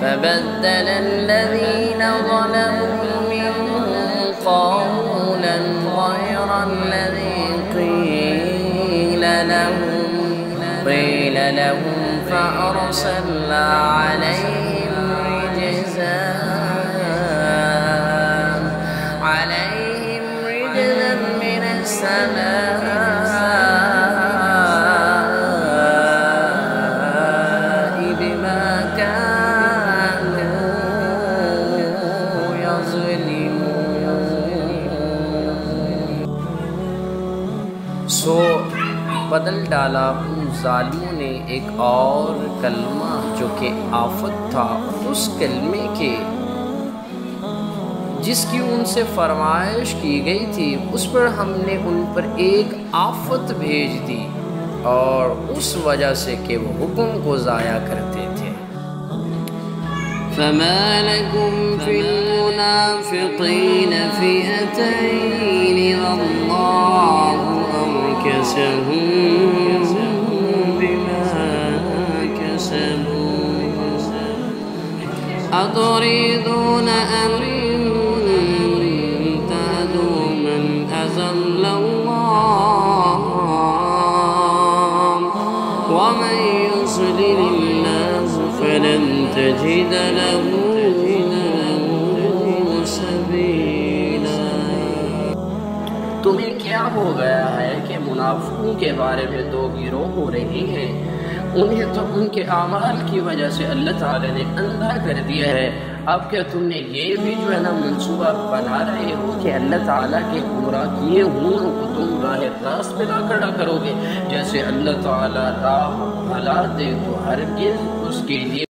فبدل الذين ظلموا منهم قولا غير الذي قيل لهم. قيل لهم فأرسلنا عليهم رجزا. عليهم رجزا من السماء. سو بدل ڈالا ان ظالموں نے ایک اور کلمہ جو کہ آفت تھا اس کلمے کے۔ جس کی ان سے فرمائش کی گئی تھی، اس پر ہم نے ان پر ایک آفت بھیج دی اور اس وجہ سے کہ وہ حکم کو ضائع کرتے تھے۔ فما لكم في المنافقين فئتين والله بما كسبوا. أتريدون أن من الله؟ ومن يصلل الله فلن تجد له کیا ہو گیا ہے کہ منافقوں کے بارے میں دو گروہ ہو رہی ہیں۔ انہیں تو ان کے اعمال کی وجہ سے اللہ تعالی نے اندھا کر دیا ہے۔ اب کیا تم نے یہ بھی جو ہے نا منصوبہ بنا رہے ہو کہ اللہ تعالیٰ کے گمراہ کیے ہوں کو تم راہ راست پہ نہ کھڑا کرو گے۔ جیسے اللہ تعالیٰ راہ بھلا دے تو ہرگز اس کے لیے